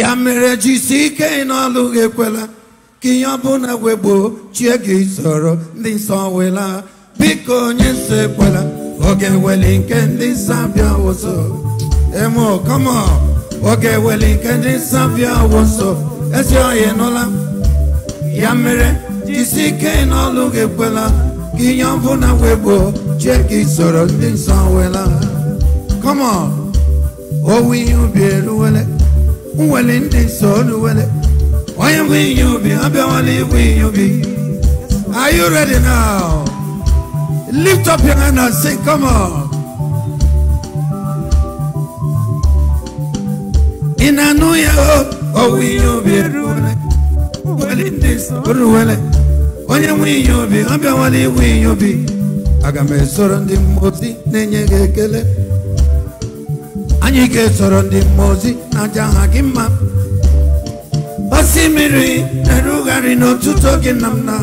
ya mere jisi ike n'ọlụ na ekwela ka ihe soro ndị wela biko nyese nsọ ekwela oge weli nke ndị nsọ abịa wụso emo kọmọ oge weli nke ndị nsọ yenola ya mere jisi ike n'ọlụ gị ekwela soro ndị wela kọmọ owu ihe nwere ndị nso n'uwele onye bụ inye obi abịawala ịbụ inye obi are you ready now lift up your hand and say come on ị na-anụ ya ọwụ inye obi nwere ndị nso n'uwele onye nwe inye obi abịawala ịbụ inye obi aga m esoro ndị moti na-enye gị ekele anyị ga-esoro ndị mmụọ ozi n'aja ha gị mma osimiri na-erugharị n'ọtụtụ oge nna m na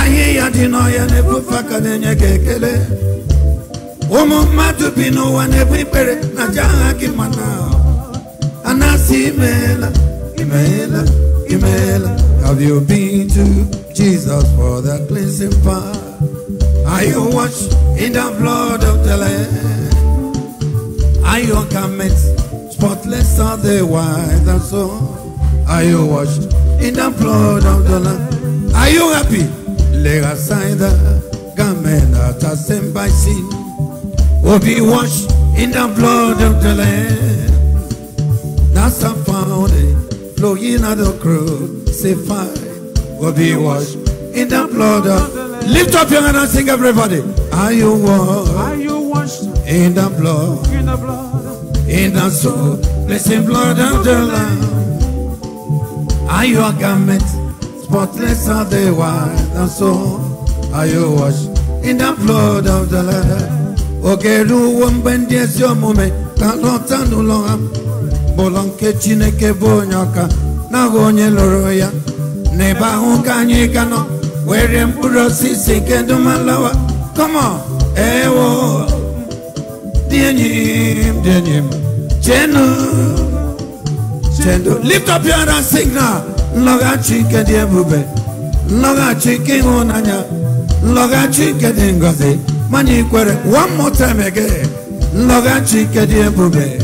ahịhịa dị n'ọhịa na-ebufe aka na-enye gị ekele ụmụ mmadụ bi n'ụwa na-ebu ikpere na aja ha gị mma na a na-asị imeela imeela imeela have you been to Jesus for the cleansing power are you washed in the blood of the Lamb are your garments spotless are they white and so? Are you washed in the blood of the Lamb? Are you happy? Lay aside the garment that has sin by sin. Will oh, be washed in the blood of the Lamb. That's a fountain flowing of the crucified. Will oh, be washed in the blood of. Lift up your hand and sing, everybody. Are you washed? washed in the blood, in the blood, in the soul, blessed blood of the Lamb. Are your garments spotless are the white and so are you washed in the blood of the Lamb? Ogeru wombendies your moment, kalota nuloha, bolonke chineke bonyoka, na onye loro ya, n'ebe ahụ ka anyị ga nọ, were mkpụrụ osisi nke malawa, come on, ewo. Eh, oh. Dear him, dear him. Chenu. Lift up your hand and sing now. Loga chike di ebube. Loga chike ịhụnanya. Loga chike dị ngọzi. Manye ikwere. One more time again. Loga chike di ebube.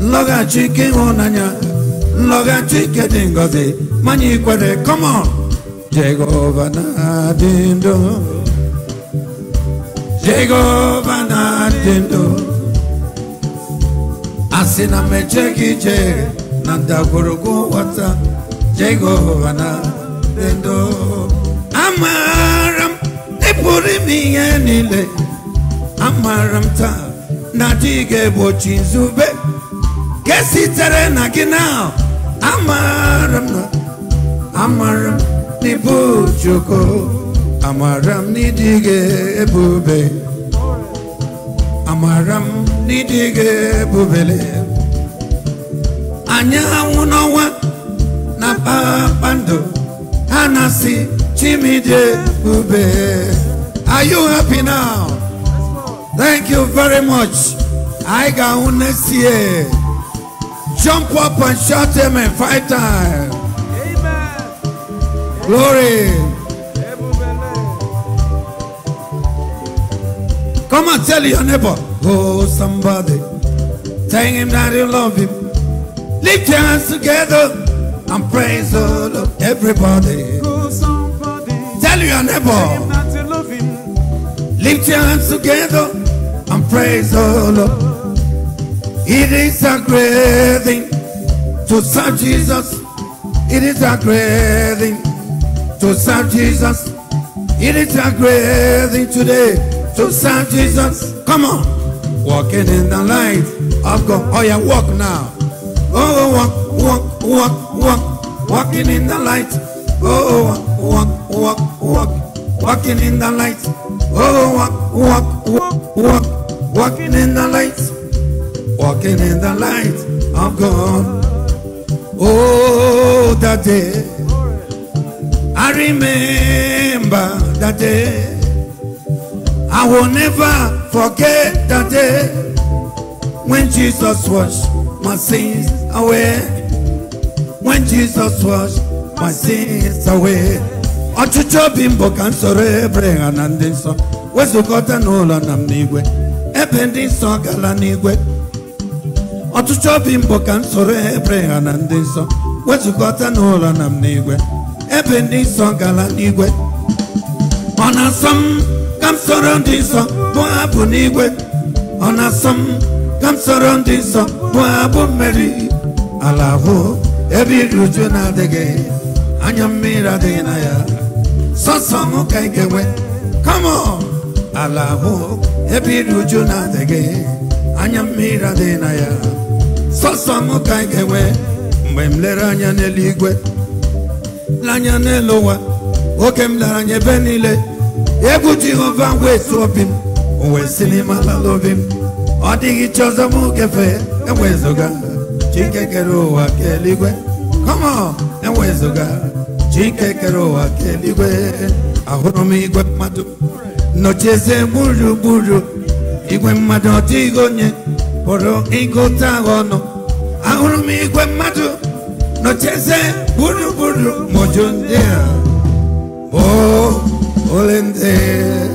Loga chike ịhụnanya. Loga chike dị ngọzi. Manye ikwere. Come on. Jehova na-adị ndụ. Jehova na-adị ndụ. asị na m echeghị na ndagwurugwu wata Jehova na ndo amaara m ịpụrụ m ihe niile amaara m taa na dị ga-egbochi nzube nke sitere na gị na amaara m na amaara m n'ịbụ Chukwu amaara m n'ịdị ga-ebube m n'ịdị gị ebubele anyanwụ n'ọnwa na kpakpando ha na-asị chimidi ebube are you happy now thank you very much I ga-ahụ next year jump up and shout amen five times glory. Come on, tell your neighbor, oh somebody, tell him that you love him. Lift your hands together and praise the Lord. Everybody, oh somebody, tell your neighbor, tell him that you love him. Lift your hands together and praise the Lord. It is a great thing to serve Jesus. It is a great thing to serve Jesus. It is a great thing today. to serve Jesus. Come on, walking in the light of God. Oh yeah, walk now. Oh, oh walk, walk, walk, walk, walking in the light. Oh, oh walk, walk, walk, walk, walking in the light. Oh, oh, walk, walk, walk, walk, walking in the light. Walking in the light of God. Oh, that day. I remember that day. I will never forget the day when Jesus washed my sins away. When Jesus washed my sins away. Ọchịchị obi mbụ ka nsọrọ soro na ndị nsọ wezụkọta n'ụlọ na m n'igwe ebe ndị nsọ gara n'igwe ọchịchị obi mbụ ka nsọrọ soro na ndị nsọ wezụkọta n'ụlọ na m n'igwe ebe ndị nsọ gara n'igwe ọ na-asọ m ka m soro ndị nsọ bụ abụ n'igwe ọ na-asọ m ka m soro ndị nsọ bụ abụ mmeri ala hụ ebe iru uju na-adịghị anya mmiri adịghị na ya sọsọ m ka ị ga-enwe kọmọ ala hụ ebe iru uju na-adịghị anya mmiri adịghị na ya sọsọ m ka ị ga-enwe mgbe m lere anya n'eluigwe lanya n'elu ụwa oke m lere anya ebe niile egwu jehova ngwa esu obi m uwe si n'ime ala obi m ọ dịghị chi ọzọ m kefe enwezoga chike kere ụwa ka eluigwe kọmọ enwezoga chike kere ụwa ka eluigwe ahụrụ m igwe mmadụ nọchieze gburugburu igwe mmadụ ọ dịghị onye pụrụ ịgụta ọnụ ahụrụ m igwe mmadụ nọchieze gburugburu moju ndị a oh. all in there.